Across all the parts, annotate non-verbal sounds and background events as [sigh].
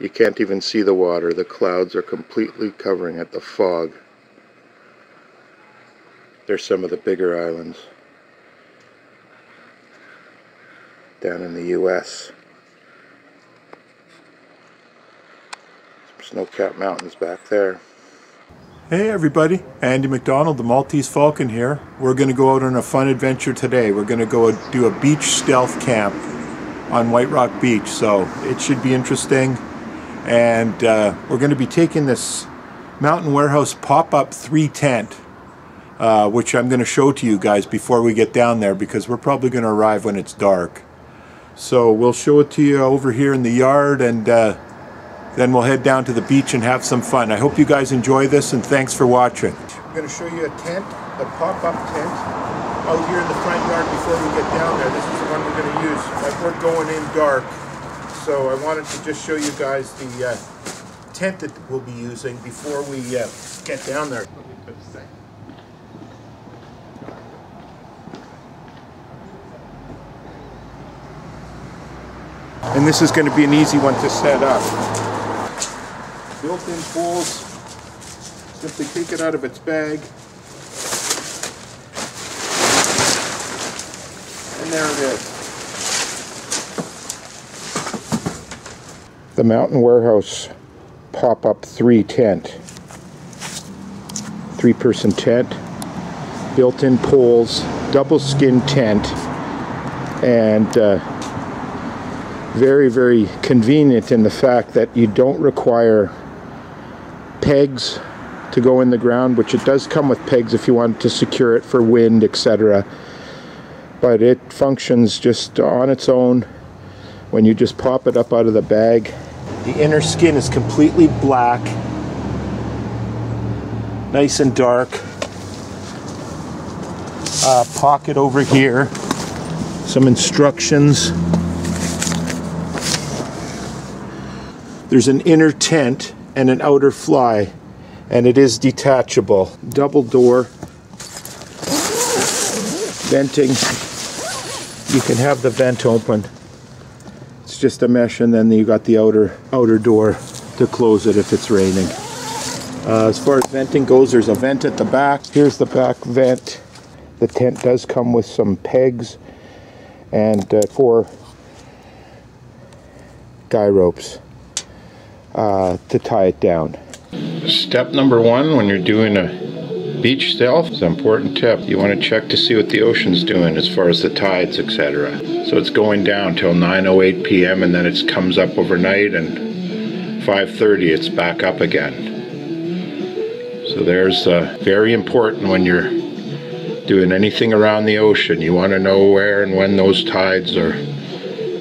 You can't even see the water. The clouds are completely covering it, the fog. There's some of the bigger islands down in the U.S. Some snow-capped mountains back there. Hey everybody, Andy McDonald, the Maltese Falcon here. We're going to go out on a fun adventure today. We're going to go do a beach stealth camp on White Rock Beach, so it should be interesting. And uh, we're going to be taking this Mountain Warehouse pop-up 3 tent, uh, which I'm going to show to you guys before we get down there because we're probably going to arrive when it's dark. So we'll show it to you over here in the yard and uh, then we'll head down to the beach and have some fun. I hope you guys enjoy this and thanks for watching. I'm going to show you a tent, a pop-up tent out here in the front yard before we get down there. This is the one we're going to use. Like we're going in dark. So I wanted to just show you guys the uh, tent that we'll be using before we uh, get down there. And this is going to be an easy one to set up built-in pools. Simply take it out of its bag. And there it is. The Mountain Warehouse pop-up 3 tent. Three-person tent, built-in poles, double skin tent, and uh, very, very convenient in the fact that you don't require pegs to go in the ground, which it does come with pegs if you want to secure it for wind, etc. But it functions just on its own when you just pop it up out of the bag. The inner skin is completely black, nice and dark. Uh, pocket over here, some instructions. There's an inner tent and an outer fly and it is detachable double door venting you can have the vent open it's just a mesh and then you got the outer outer door to close it if it's raining. Uh, as far as venting goes there's a vent at the back. Here's the back vent. The tent does come with some pegs and uh, four guy ropes uh, to tie it down. Step number one when you're doing a beach stealth is an important tip. You want to check to see what the ocean's doing as far as the tides, etc. So it's going down till 9.08 p.m. and then it comes up overnight and 5.30 it's back up again. So there's uh, very important when you're doing anything around the ocean. You want to know where and when those tides are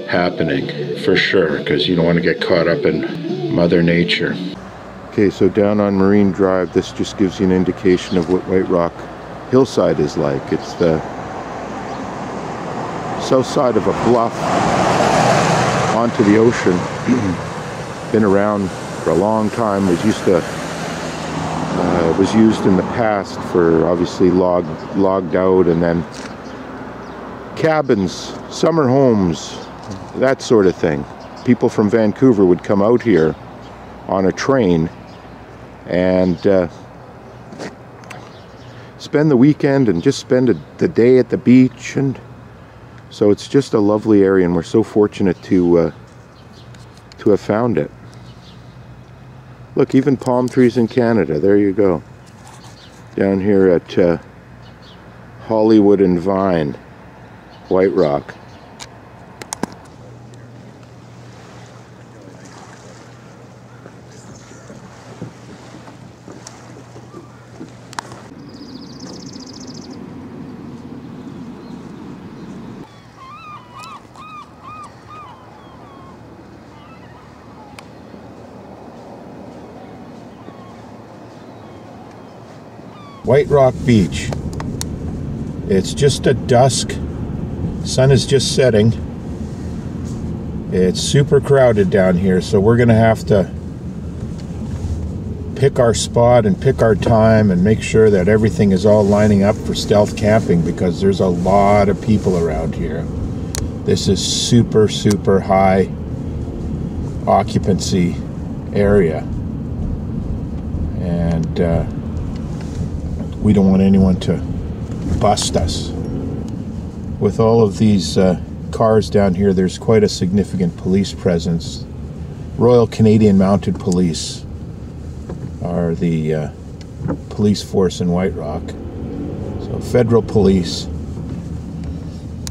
happening for sure because you don't want to get caught up in Mother Nature. Okay, so down on Marine Drive, this just gives you an indication of what White Rock hillside is like. It's the south side of a bluff onto the ocean. [clears throat] Been around for a long time. Was used to uh, was used in the past for obviously log logged out and then cabins, summer homes, that sort of thing. People from Vancouver would come out here on a train and uh, spend the weekend and just spend a, the day at the beach and so it's just a lovely area and we're so fortunate to uh, to have found it. Look even palm trees in Canada there you go. Down here at uh, Hollywood and Vine White Rock White Rock Beach. It's just a dusk. Sun is just setting. It's super crowded down here, so we're going to have to pick our spot and pick our time and make sure that everything is all lining up for stealth camping because there's a lot of people around here. This is super, super high occupancy area. And uh, we don't want anyone to bust us. With all of these uh, cars down here, there's quite a significant police presence. Royal Canadian Mounted Police are the uh, police force in White Rock. So, federal police,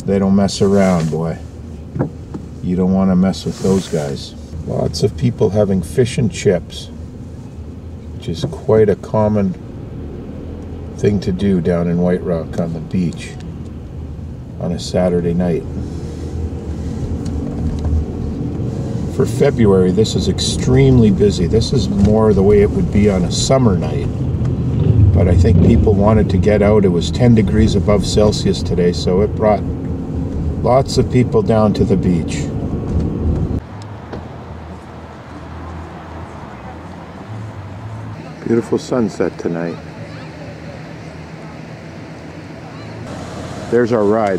they don't mess around, boy. You don't want to mess with those guys. Lots of people having fish and chips, which is quite a common thing to do down in White Rock on the beach on a Saturday night. For February, this is extremely busy. This is more the way it would be on a summer night. But I think people wanted to get out. It was 10 degrees above Celsius today, so it brought lots of people down to the beach. Beautiful sunset tonight. There's our ride.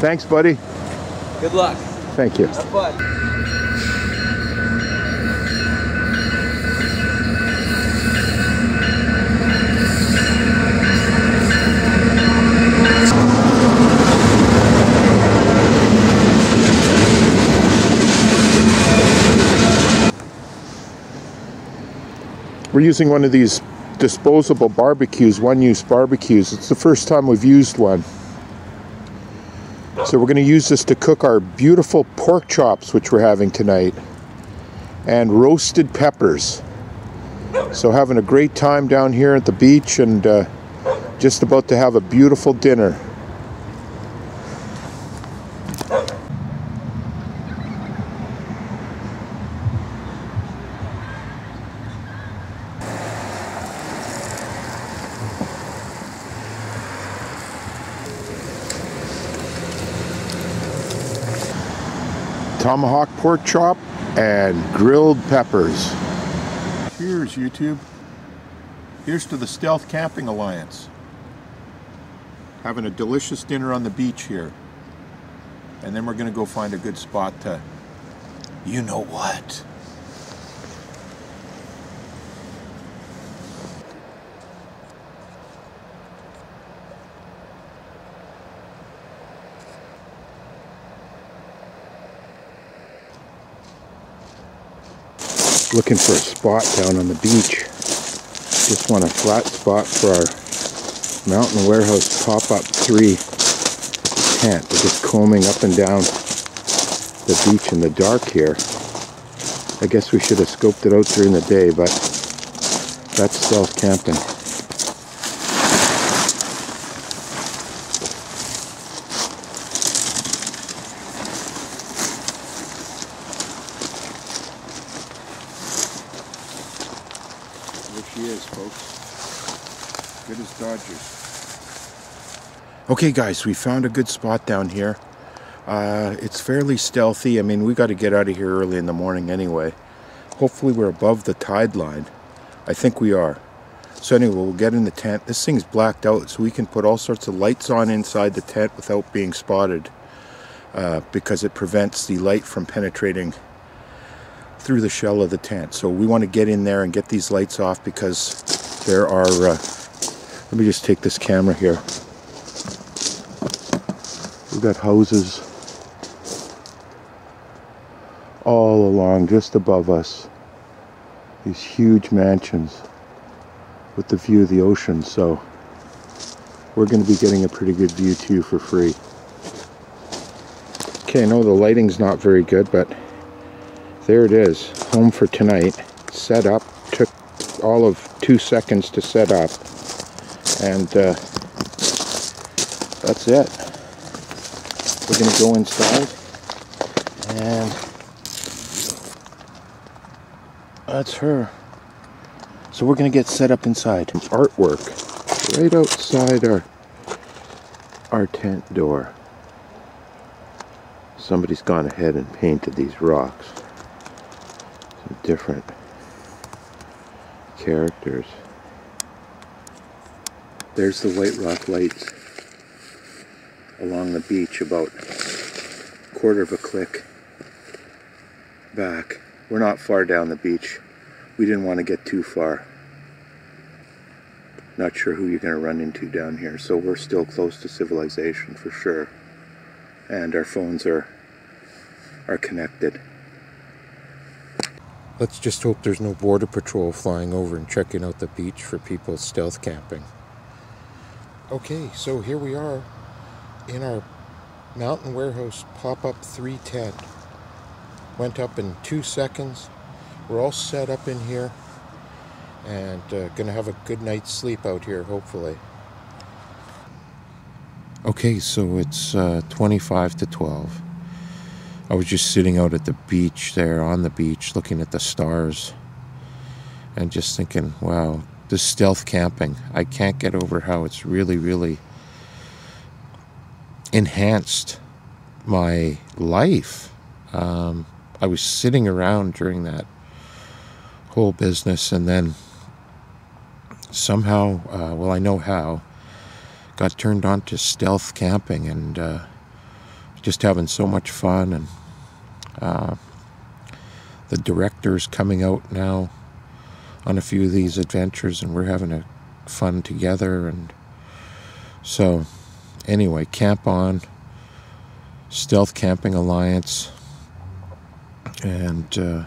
Thanks, buddy. Good luck. Thank you. Have fun. We're using one of these disposable barbecues, one-use barbecues. It's the first time we've used one. So we're going to use this to cook our beautiful pork chops, which we're having tonight, and roasted peppers. So having a great time down here at the beach and uh, just about to have a beautiful dinner. Tomahawk pork chop and grilled peppers. Cheers, YouTube. Here's to the Stealth Camping Alliance. Having a delicious dinner on the beach here. And then we're going to go find a good spot to, you know what. Looking for a spot down on the beach. Just want a flat spot for our Mountain Warehouse Pop-Up 3 tent. We're just combing up and down the beach in the dark here. I guess we should have scoped it out during the day, but that's stealth camping. she is, folks. Good as Dodgers. Okay, guys, we found a good spot down here. Uh, it's fairly stealthy. I mean, we got to get out of here early in the morning anyway. Hopefully we're above the tide line. I think we are. So anyway, we'll get in the tent. This thing's blacked out, so we can put all sorts of lights on inside the tent without being spotted. Uh, because it prevents the light from penetrating through the shell of the tent. So we want to get in there and get these lights off because there are, uh, let me just take this camera here. We've got houses all along just above us. These huge mansions with the view of the ocean. So we're going to be getting a pretty good view too for free. Okay, I know the lighting's not very good, but there it is, home for tonight. Set up, took all of two seconds to set up. And uh, that's it. We're going to go inside. And that's her. So we're going to get set up inside. Artwork right outside our, our tent door. Somebody's gone ahead and painted these rocks different characters. There's the White Rock lights along the beach about a quarter of a click back. We're not far down the beach. We didn't want to get too far. Not sure who you're going to run into down here, so we're still close to civilization for sure. And our phones are are connected. Let's just hope there's no border patrol flying over and checking out the beach for people stealth camping. Okay, so here we are in our Mountain Warehouse pop-up 3 tent. Went up in two seconds. We're all set up in here and uh, gonna have a good night's sleep out here, hopefully. Okay, so it's uh, 25 to 12. I was just sitting out at the beach there, on the beach, looking at the stars and just thinking, wow, this stealth camping, I can't get over how it's really, really enhanced my life. Um, I was sitting around during that whole business and then somehow, uh, well, I know how, got turned on to stealth camping and uh, just having so much fun and uh, the director's coming out now on a few of these adventures, and we're having a fun together. And so, anyway, Camp On, Stealth Camping Alliance, and uh,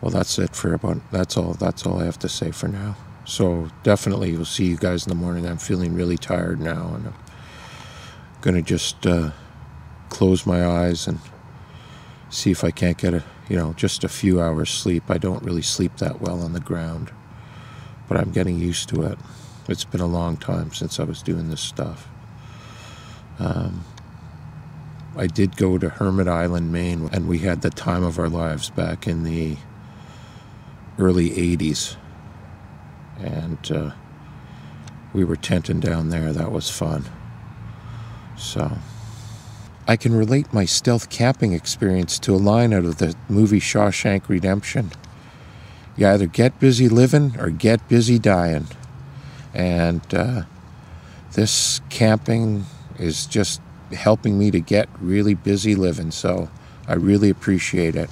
well, that's it for about. That's all. That's all I have to say for now. So definitely, we'll see you guys in the morning. I'm feeling really tired now, and I'm gonna just. Uh, close my eyes and see if I can't get a, you know, just a few hours sleep. I don't really sleep that well on the ground, but I'm getting used to it. It's been a long time since I was doing this stuff. Um, I did go to Hermit Island, Maine, and we had the time of our lives back in the early 80s. And uh, we were tenting down there. That was fun. So. I can relate my stealth camping experience to a line out of the movie Shawshank Redemption. You either get busy living or get busy dying. And uh, this camping is just helping me to get really busy living, so I really appreciate it.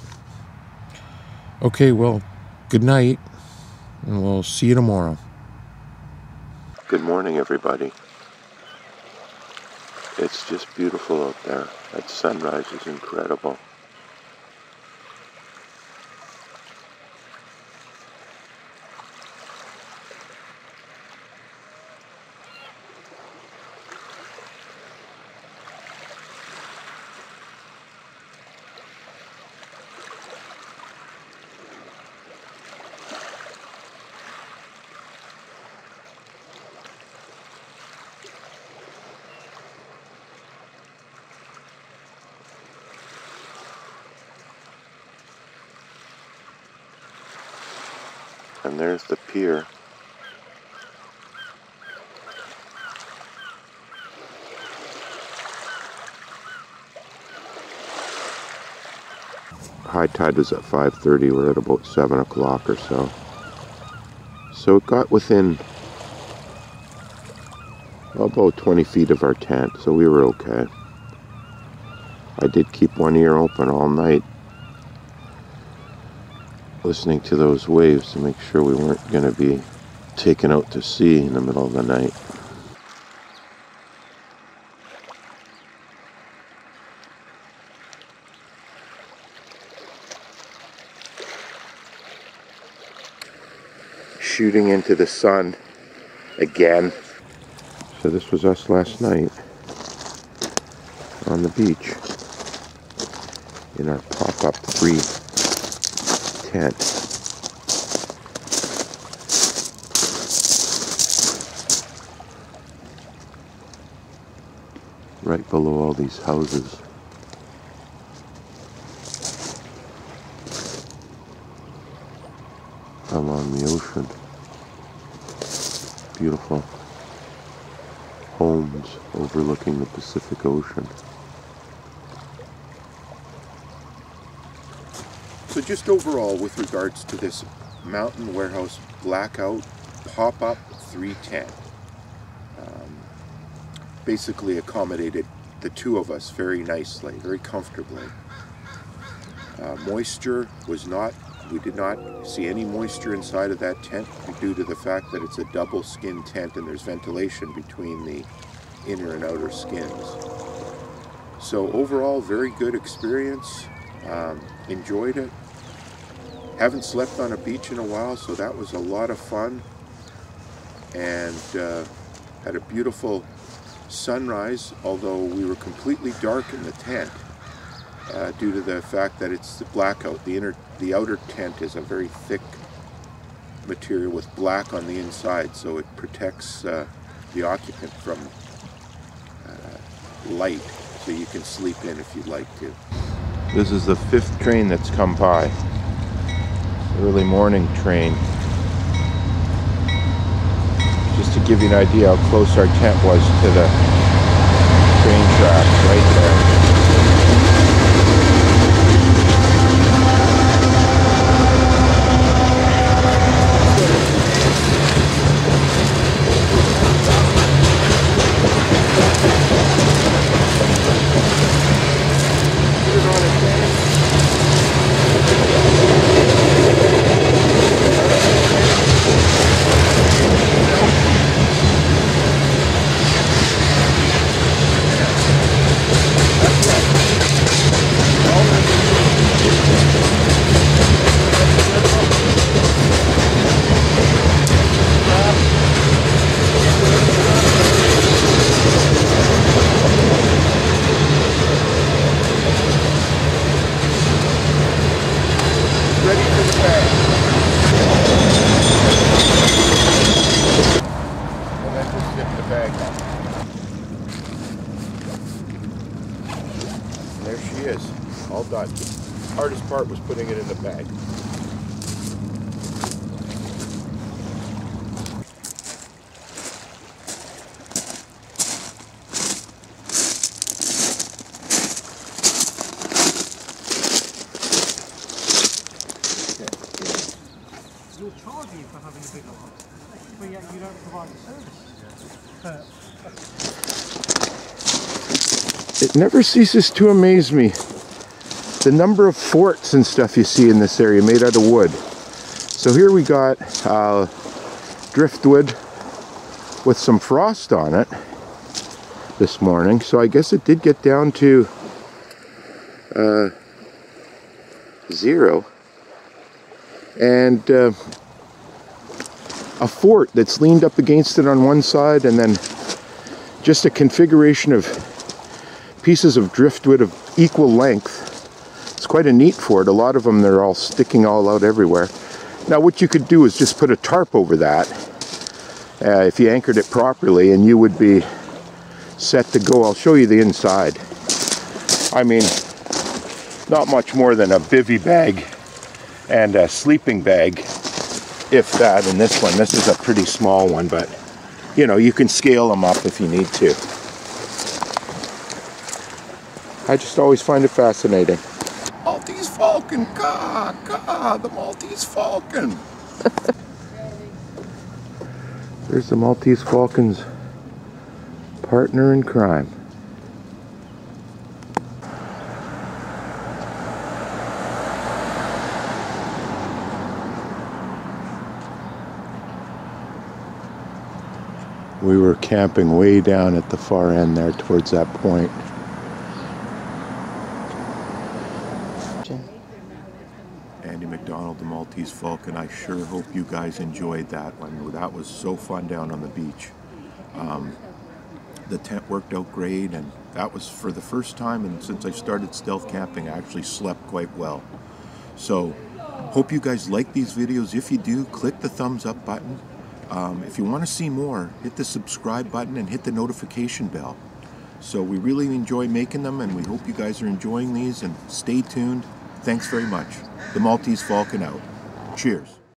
Okay, well, good night, and we'll see you tomorrow. Good morning, everybody. It's just beautiful out there. That sunrise is incredible. And there's the pier. High tide was at 5.30. We're at about 7 o'clock or so. So it got within about 20 feet of our tent, so we were okay. I did keep one ear open all night listening to those waves to make sure we weren't going to be taken out to sea in the middle of the night. Shooting into the sun again. So this was us last night on the beach in our pop-up free Right below all these houses. Along the ocean. Beautiful homes overlooking the Pacific Ocean. So just overall with regards to this Mountain Warehouse Blackout Pop-Up 3 tent, um, basically accommodated the two of us very nicely, very comfortably. Uh, moisture was not, we did not see any moisture inside of that tent due to the fact that it's a double skin tent and there's ventilation between the inner and outer skins. So overall, very good experience. Um, enjoyed it. Haven't slept on a beach in a while, so that was a lot of fun. And uh, had a beautiful sunrise, although we were completely dark in the tent uh, due to the fact that it's the blackout. The inner, the outer tent is a very thick material with black on the inside, so it protects uh, the occupant from uh, light, so you can sleep in if you'd like to. This is the fifth train that's come by. Early morning train. Just to give you an idea how close our tent was to the train tracks right there. ready for the bag. And then just zip the bag up. And there she is, all done. Hardest part was putting it in the bag. You'll charge you for having a bigger one, but yet you don't provide the service. It never ceases to amaze me the number of forts and stuff you see in this area made out of wood. So here we got uh, driftwood with some frost on it this morning. So I guess it did get down to uh, zero. And uh, a fort that's leaned up against it on one side and then just a configuration of pieces of driftwood of equal length. It's quite a neat fort. A lot of them, they're all sticking all out everywhere. Now what you could do is just put a tarp over that uh, if you anchored it properly and you would be set to go. I'll show you the inside. I mean, not much more than a bivy bag and a sleeping bag, if that, in this one. This is a pretty small one, but you know, you can scale them up if you need to. I just always find it fascinating. Maltese Falcon, ka, the Maltese Falcon. There's the Maltese Falcon's partner in crime. We were camping way down at the far end there towards that point. Andy McDonald, the Maltese Falcon. I sure hope you guys enjoyed that one. That was so fun down on the beach. Um, the tent worked out great, and that was for the first time. And since I started stealth camping, I actually slept quite well. So, hope you guys like these videos. If you do, click the thumbs up button. Um, if you want to see more, hit the subscribe button and hit the notification bell. So we really enjoy making them, and we hope you guys are enjoying these. And stay tuned. Thanks very much. The Maltese Falcon out. Cheers.